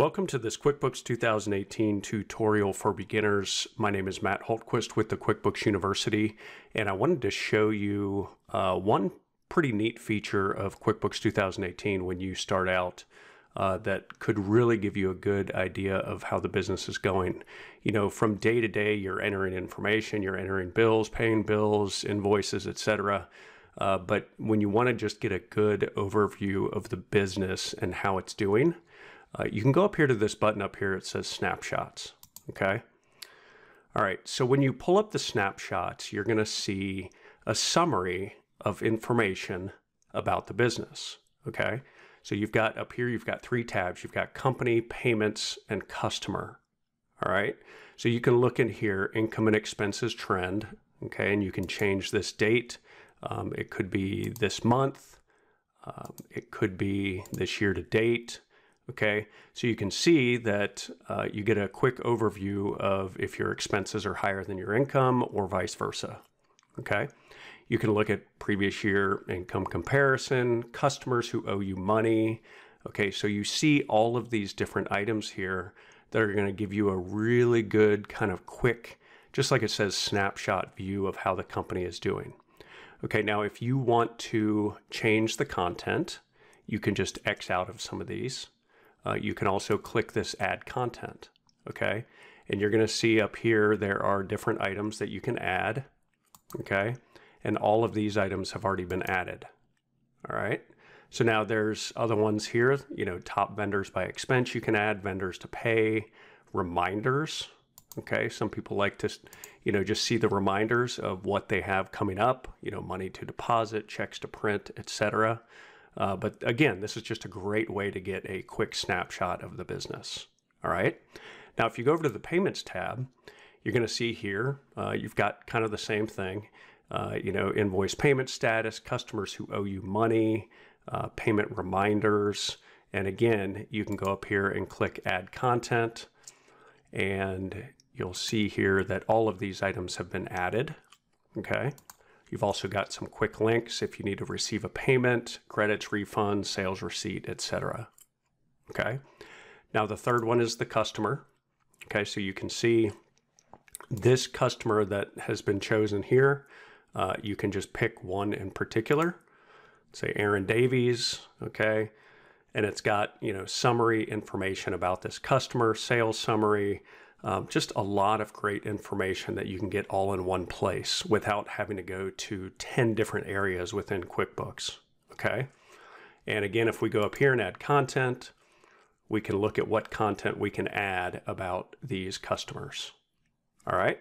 Welcome to this QuickBooks 2018 tutorial for beginners. My name is Matt Holtquist with the QuickBooks University, and I wanted to show you uh, one pretty neat feature of QuickBooks 2018 when you start out uh, that could really give you a good idea of how the business is going. You know, from day to day, you're entering information, you're entering bills, paying bills, invoices, etc. Uh, but when you want to just get a good overview of the business and how it's doing, uh, you can go up here to this button up here. It says snapshots. Okay. All right. So when you pull up the snapshots, you're going to see a summary of information about the business. Okay. So you've got up here, you've got three tabs. You've got company, payments, and customer. All right. So you can look in here, income and expenses trend. Okay. And you can change this date. Um, it could be this month. Um, it could be this year to date. Okay, so you can see that uh, you get a quick overview of if your expenses are higher than your income or vice versa. Okay, you can look at previous year income comparison, customers who owe you money. Okay, so you see all of these different items here that are going to give you a really good kind of quick, just like it says, snapshot view of how the company is doing. Okay, now if you want to change the content, you can just X out of some of these. Uh, you can also click this add content, okay? And you're gonna see up here, there are different items that you can add, okay? And all of these items have already been added, all right? So now there's other ones here, you know, top vendors by expense you can add, vendors to pay, reminders, okay? Some people like to, you know, just see the reminders of what they have coming up, you know, money to deposit, checks to print, etc. Uh, but again, this is just a great way to get a quick snapshot of the business. All right. Now, if you go over to the payments tab, you're going to see here, uh, you've got kind of the same thing. Uh, you know, invoice payment status, customers who owe you money, uh, payment reminders. And again, you can go up here and click add content and you'll see here that all of these items have been added. Okay. You've also got some quick links if you need to receive a payment, credits, refunds, sales receipt, etc. Okay. Now the third one is the customer. Okay, so you can see this customer that has been chosen here. Uh, you can just pick one in particular. Say Aaron Davies. Okay, and it's got you know summary information about this customer, sales summary, um, just a lot of great information that you can get all in one place without having to go to 10 different areas within QuickBooks. Okay. And again, if we go up here and add content, we can look at what content we can add about these customers. All right.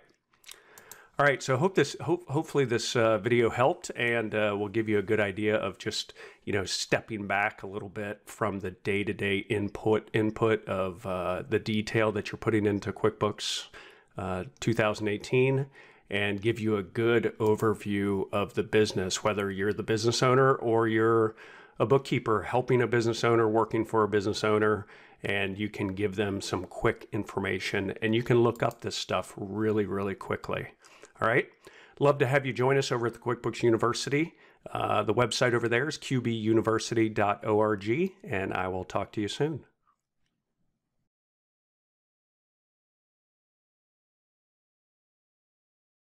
All right, so hope this hope, hopefully this uh, video helped and uh, will give you a good idea of just you know stepping back a little bit from the day-to-day input input of uh, the detail that you're putting into QuickBooks uh, 2018 and give you a good overview of the business, whether you're the business owner or you're a bookkeeper helping a business owner, working for a business owner, and you can give them some quick information and you can look up this stuff really, really quickly. All right. Love to have you join us over at the QuickBooks University. Uh, the website over there is qbuniversity.org, and I will talk to you soon.